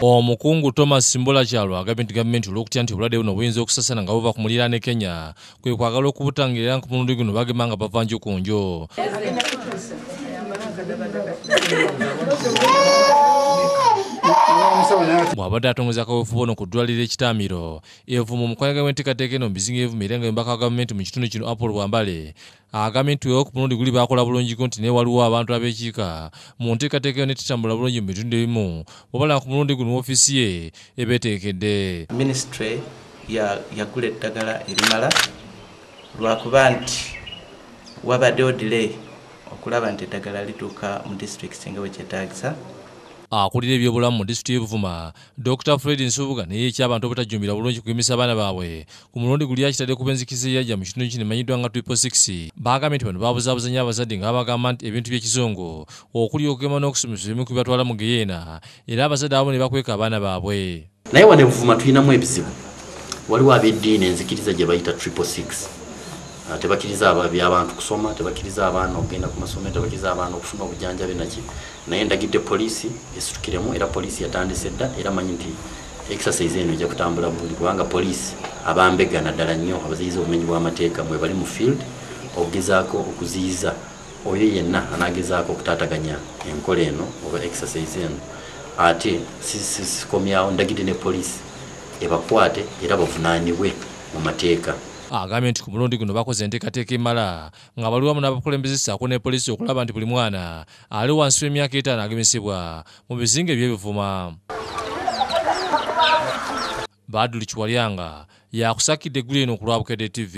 omukungu thomas simbola kyalo agambye nti gavumenti olw'okutya nti obulwadde buno buyinza okusasana nga buva ku mulira ne kenya. Kwe kwagala okubutangirira ku mulundi guno bagema nga bava nju ku njo bw'abadde atongeza kaweefube ono ku ddwaliro ekitaamiro evumu omukwanaga w'enteekateeka eno mu bizinga evuma era nga embaka wa gavumenti mu kitundu kino apolo bwambale. Agambye nti ku mulundi guli baakola bulungiko nti naye waliwo abantu abeekiika. Mu nteekateeka eyo netitambula bulungi mu bitundu ebimu wabala ku mulundi guno woofiisi ye ebeeteekedde. Minisitule yagula eddagala erimala lwakuba nti wabaddewo delay okulaba nti eddagala lituuka mu disitulikiti nga wekyetaagisa akulira ebyobulamu mu disitulikiti y'ebuvuma dr fred nsubuga naye ekyabantu obutajumbira bulungi kugemesa abaana baabwe. Ku mulundi guli akitadde ku b'enzikiriza eyajja mu kitundu kino emanyiddwa nga triple six. Bagambye nti bano babuzaabuzanya abazadde nga babagamba nti ebintu by'ekizungu okuli okugema n'okusomesa ebimu kubibatwala mu geyeena era abazadde abo ne bakweka abaana baabwe. Naye wano ebuvuma tulinamu ebizibu. Waliwo ab'eddiini enzikiriza gye bayita triple six. Ah, tebakkiriza byabantu kusoma tebakkiriza abaana okugenda ku masomero tebakkiriza abaana okufuna obujjanjabi naki naye ndagidde poliisi esitukiremu era poliisi yatandise dda era manyi nti exercise eno ejja kutambula bulungi kubanga poliisi abambega naddala nnyo abaziyiza obumenyi bw'amateeka mwe bali mu field okugezaako okuziyiza oyo yenna anagezaako okutaataganya enkola eno oba exercise eno. Ate sikomyawo ndagidde ne poliisi ebakwate era bavunaanibwe mu mateeka agambye nti ku mulundi guno bakoze enteekateeka emala nga baliwamu n'abakulembeze ssaako ne poliisi okulaba nti buli mwana ali wansi w'emyaka etaano agemesebwa mu bizinga eby'ebivuma. Baduli kiwalyanga yakusakidde eggulu eno ku lwabukedde tv